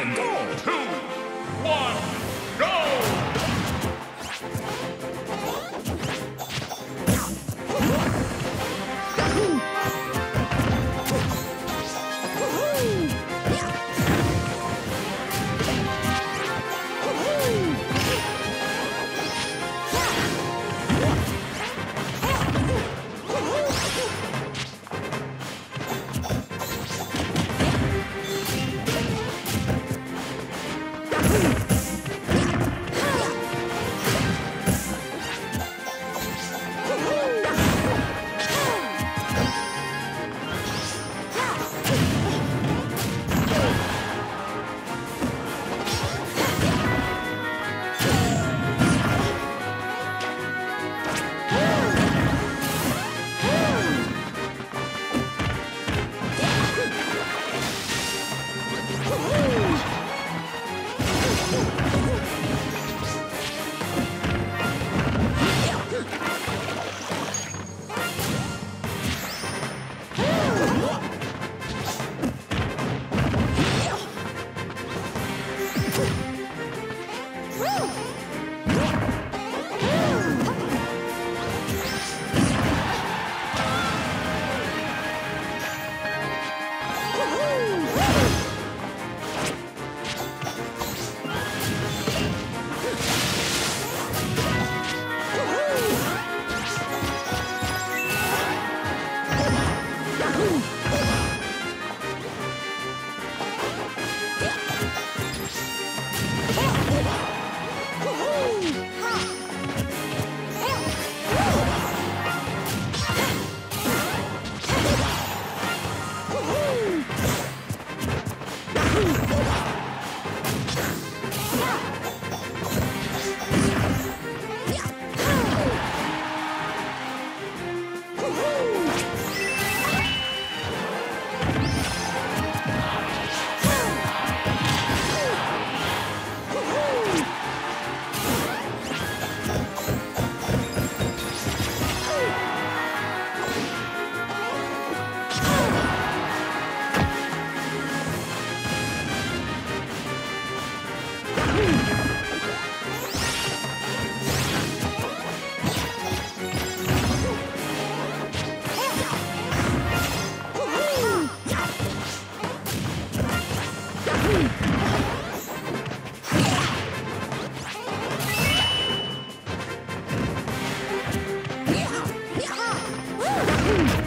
Action, go! two, one, Woo!